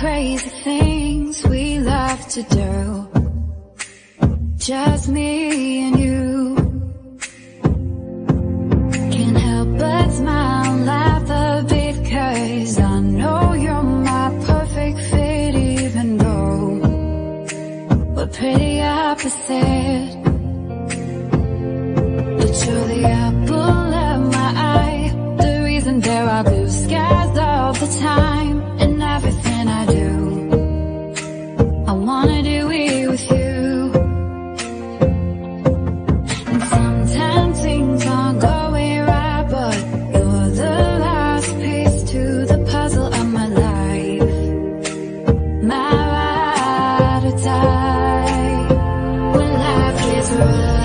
crazy things we love to do. Just me and you. Can't help but smile and laugh a bit Cause I know you're my perfect fit Even though we're pretty opposite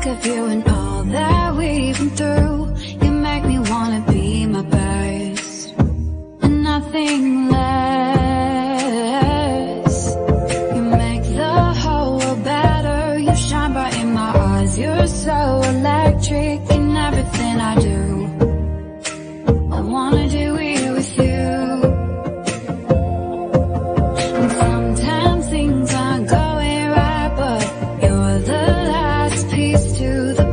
think of you and all that we've been through. You make me wanna be my best, and nothing less. You make the whole world better. You shine bright in my eyes. You're so electric in everything I do. I wanna do to the